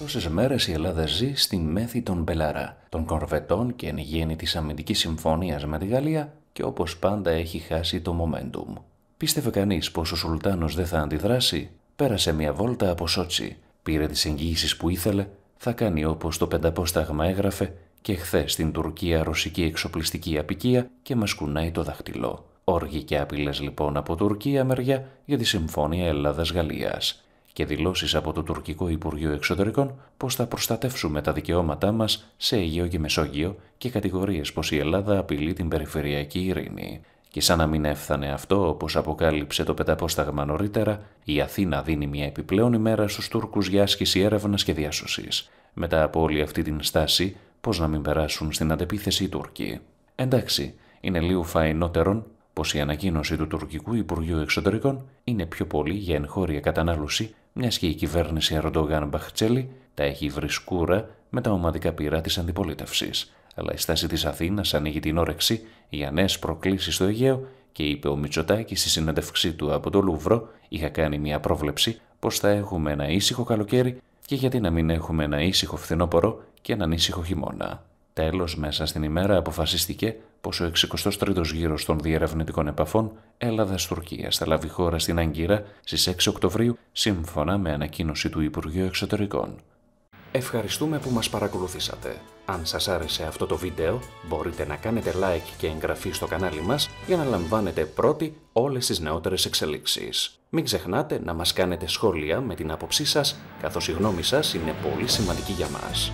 τόσες μέρες η Ελλάδα ζει στη μέθη των Μπελαρά, των κορβετών και εν γένει της αμυντικής συμφωνίας με τη Γαλλία και όπως πάντα έχει χάσει το momentum. Πίστευε κανείς πως ο Σουλτάνος δεν θα αντιδράσει, πέρασε μια βόλτα από Σότσι, πήρε τις εγγυήσεις που ήθελε, θα κάνει όπως το πενταπόσταγμα έγραφε και χθες στην Τουρκία ρωσική εξοπλιστική απικία και μας κουνάει το δάχτυλο. Οργή και απειλές λοιπόν από Τουρκία μεριά για τη συμφωνία Ελλάδας-Γαλλίας και δηλώσεις από το τουρκικό Υπουργείο Εξωτερικών πως θα προστατεύσουμε τα δικαιώματά μας σε Αιγαίο και Μεσόγειο και κατηγορίες πως η Ελλάδα απειλεί την περιφερειακή ειρήνη. Και σαν να μην έφθανε αυτό, όπως αποκάλυψε το πενταπόσταγμα νωρίτερα, η Αθήνα δίνει μια επιπλέον ημέρα στους Τούρκους για άσκηση έρευνας και διάσωσης. Μετά από όλη αυτή την στάση, πώς να μην περάσουν στην αντεπίθεση οι Τούρκοι. Εντάξει, είναι λίγο φαϊνότερον πως η ανακοίνωση του τουρκικού Υπουργείου Εξωτερικών είναι πιο πολύ για εγχώρια κατανάλωση, μιας και η κυβέρνηση Ερντογάν Μπαχτσέλη τα έχει βρει σκούρα με τα ομαδικά πυρά της αντιπολίτευσης. Αλλά η στάση της Αθήνας ανοίγει την όρεξη για νέες προκλήσεις στο Αιγαίο και είπε ο Μητσοτάκης στη συνέντευξή του από το Λούβρο είχα κάνει μια πρόβλεψη πως θα έχουμε ένα ήσυχο καλοκαίρι και γιατί να μην έχουμε ένα ήσυχο φθινόπωρο και έναν ήσυχο χειμώνα. Τέλος, μέσα στην ημέρα αποφασίστηκε πως ο 63ος γύρος των διερευνητικών επαφών Ελλάδας-Τουρκίας θα λάβει χώρα στην Αγκύρα στις 6 Οκτωβρίου, σύμφωνα με ανακοίνωση του Υπουργείου Εξωτερικών. Ευχαριστούμε που μας παρακολουθήσατε. Αν σας άρεσε αυτό το βίντεο, μπορείτε να κάνετε like και εγγραφή στο κανάλι μας για να λαμβάνετε πρώτοι όλες τις νεότερες εξελίξεις. Μην ξεχνάτε να μας κάνετε σχόλια με την άποψή σας, καθώς η γνώμη σας είναι πολύ σημαντική για μας.